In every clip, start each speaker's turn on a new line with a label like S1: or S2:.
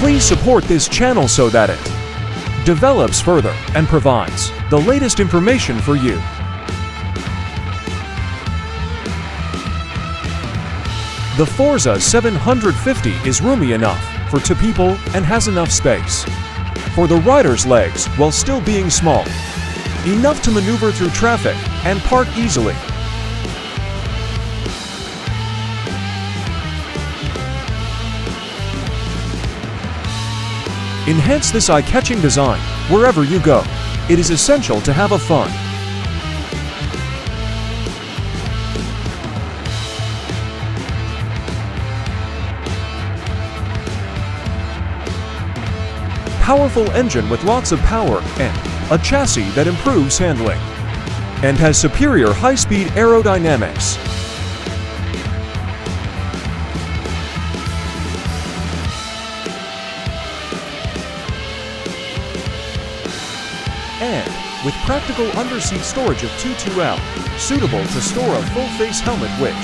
S1: Please support this channel so that it develops further and provides the latest information for you. The Forza 750 is roomy enough for two people and has enough space for the rider's legs while still being small, enough to maneuver through traffic and park easily. Enhance this eye-catching design wherever you go. It is essential to have a fun. Powerful engine with lots of power and a chassis that improves handling and has superior high-speed aerodynamics. And with practical underseat storage of 22L, suitable to store a full-face helmet which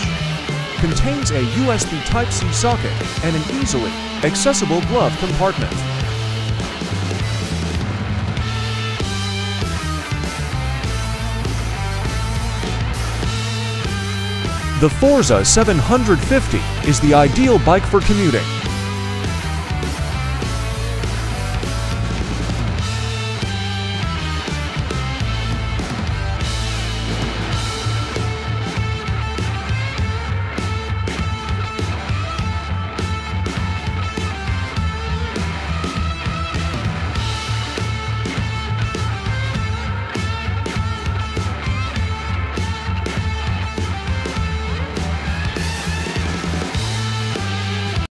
S1: contains a USB Type-C socket and an easily accessible glove compartment. The Forza 750 is the ideal bike for commuting